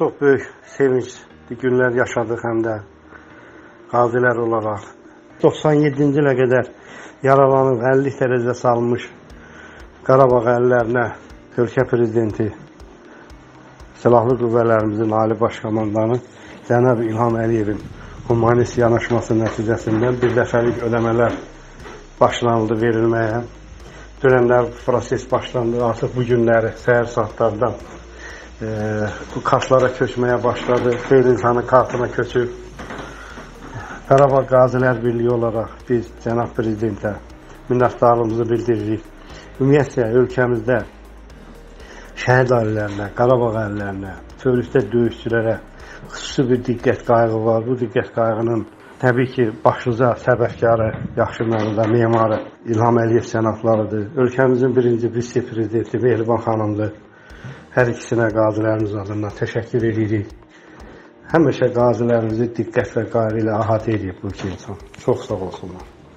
Çox böyük sevincli günlər yaşadıq həm də qazilər olaraq. 97-ci ilə qədər yaralanıb 50 dərəcə salmış Qarabağ əllərinə ölkə prezidenti Silahlı Qüvvələrimizin Ali Baş Komandanı cənab İlham Əliyevin humanist yanaşması nəticəsində bir dəfəlik ödəmələr başlanıldı verilməyə. Dönəmlər proses başlandı. Artıq bu günləri səhər saatlardan bu kartlara köçməyə başladı. Qeyri-insanın kartına köçüb. Qarabağ Qazilər Birliyi olaraq biz cənab prezidentə minnətdarlığımızı bildiririk. Ümumiyyətlə ölkəmizdə şəhid ailələrinə, Qarabağ əllərinə, bütövlükdə döyüşçülərə xüsusi bir diqqət qayğı var. Bu diqqət qayğının təbii ki, başlıca səbəbkarı, yaxşı mənada memarı İlham Əliyev cənablarıdır. Ölkəmizin birinci vitse-prezidenti Mehriban xanımdır. Hər ikisinə qazilərimiz adından təşəkkür edirik. Həmişə qazilərimizi diqqət və qayğı ilə əhatə edib bu iki insan. Çox sağ olsunlar.